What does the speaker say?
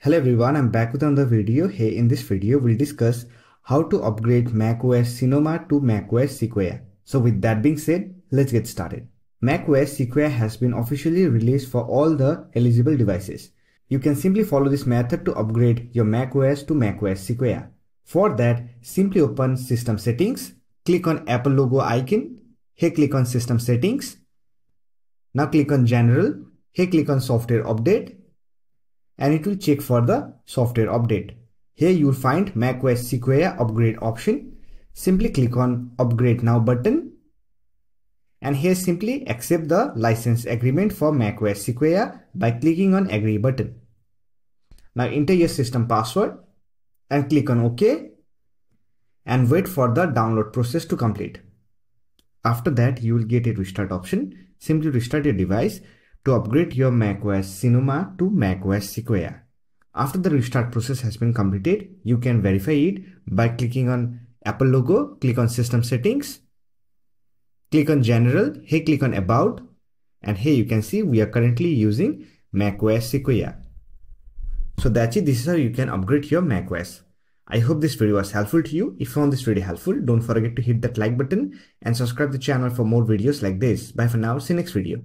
Hello everyone, I'm back with another video. Hey, in this video, we'll discuss how to upgrade macOS Sonoma to macOS Sequoia. So with that being said, let's get started. macOS Sequoia has been officially released for all the eligible devices. You can simply follow this method to upgrade your macOS to macOS Sequoia. For that, simply open System Settings, click on Apple logo icon, here click on System Settings. Now click on General, here click on Software Update and it will check for the software update. Here you will find macOS Sequoia upgrade option. Simply click on upgrade now button and here simply accept the license agreement for macOS Sequoia by clicking on agree button. Now enter your system password and click on OK and wait for the download process to complete. After that, you will get a restart option. Simply restart your device to upgrade your macOS Sonoma to macOS Sequoia. After the restart process has been completed, you can verify it by clicking on Apple logo, click on System Settings, click on General, here click on About, and here you can see we are currently using macOS Sequoia. So that's it, this is how you can upgrade your macOS. I hope this video was helpful to you. If you found this video helpful, don't forget to hit that like button and subscribe the channel for more videos like this. Bye for now, see you next video.